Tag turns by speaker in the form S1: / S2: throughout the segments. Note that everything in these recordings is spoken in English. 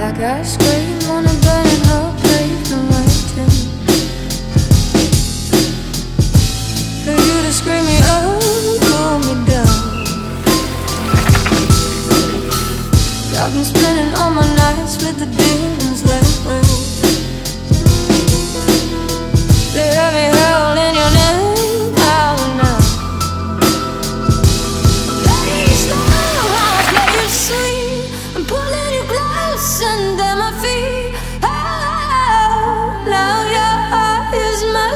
S1: Like ice cream on a burning hot pavement waiting For you to scream me up and pull me down I've been spending all my nights.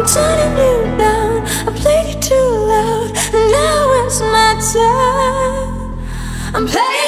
S1: I'm turning you down I played you too loud and Now it's my turn. I'm playing